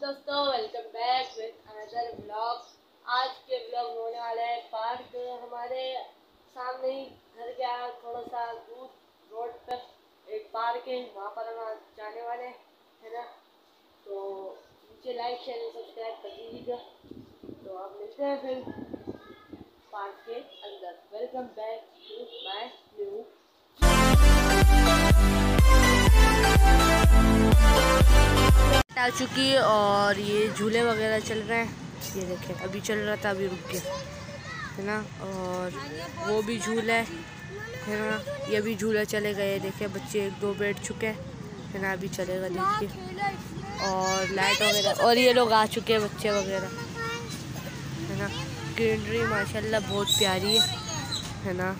दोस्तों welcome back with another blog आज के ब्लॉग होने वाला है पार्क हमारे सामने ही घर के यहाँ थोड़ा सा दूर रोड पर एक पार्क है। वहाँ पर हम जाने वाले हैं ना? तो नीचे लाइक शेयर सब्सक्राइब कर दीजिएगा। तो आप मिलते हैं फिर पार्क के अंदर। वेलकम बैक टू माय आ चुकी है और ये झूले वगैरह चल रहे हैं। ये देखें, अभी चल रहा था, अभी रुक गया, है ना? और वो भी झूला है है ना? ये भी झूला चले गए देखिए बच्चे एक दो बैठ चुके हैं, है ना? अभी चलेगा, देखिए। और लाइट वगैरह, और ये लोग आ चुके हैं, बच्चे वगैरह, है ना? ग्रीनरी माशाल्लाह बहुत प्यारी है है ना?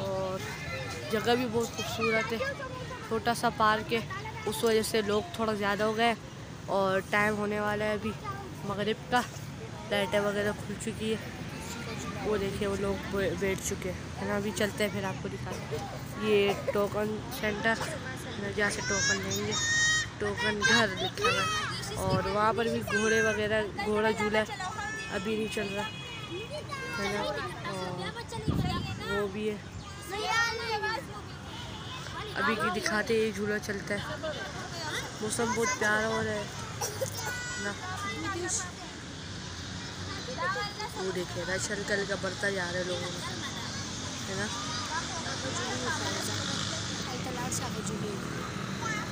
और जगह भी बहुत खूबसूरत है, छोटा सा पार्क है। उस वजह से लोग थोड़ा ज़्यादा हो गए और टाइम होने वाला है अभी मगरिब का। लाइटें वगैरह खुल चुकी है। वो देखिए वो लोग बैठ चुके हैं। ना? अभी चलते हैं फिर आपको दिखाते ये टोकन सेंटर जहाँ से टोकन लेंगे। टोकन घर है। और वहाँ पर भी घोड़े वगैरह, घोड़ा झूला अभी नहीं चल रहा। है ना? और वो भी है। अभी की दिखाते ये झूला चलता है। मौसम बहुत प्यारा हो रहा है। ना। वो देखिए राशन कल का बढ़ता जा रहा है लोगों में है ना?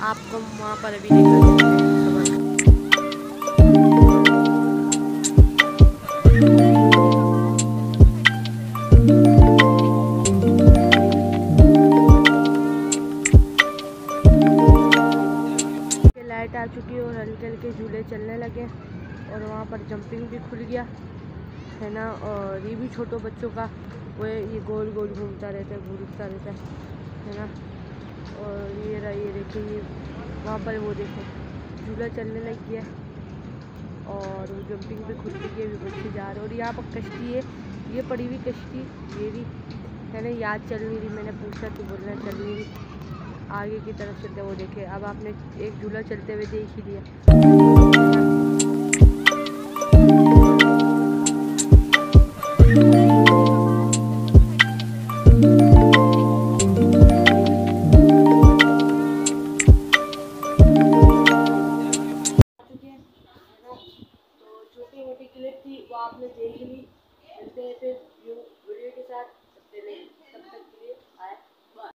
आपको वहाँ पर अभी दिखाते लाइट आ चुकी है और हल्के हल्के झूले चलने लगे और वहाँ पर जंपिंग भी खुल गया, है ना? और ये भी छोटो बच्चों का, वो ये गोल गोल घूमता रहता है, घूमता रहता है है ना? और ये रहा, ये देखिए ये वहाँ पर वो देखो, झूला चलने लग गया और वो जंपिंग भी खुल चुकी है, अभी बच्चे जा रहे और यहाँ पर कश्ती है, ये पड़ी हुई कश्ती, ये भी, है ना? याद चल नहीं रही, मैंने पूछा तो बोलना चल नहीं रही। आगे की तरफ़ चलते वो देखे। अब आपने एक झूला चलते हुए देख ही लिया। तो आपने देख ली। मिलते हैं फिर वीडियो के साथ।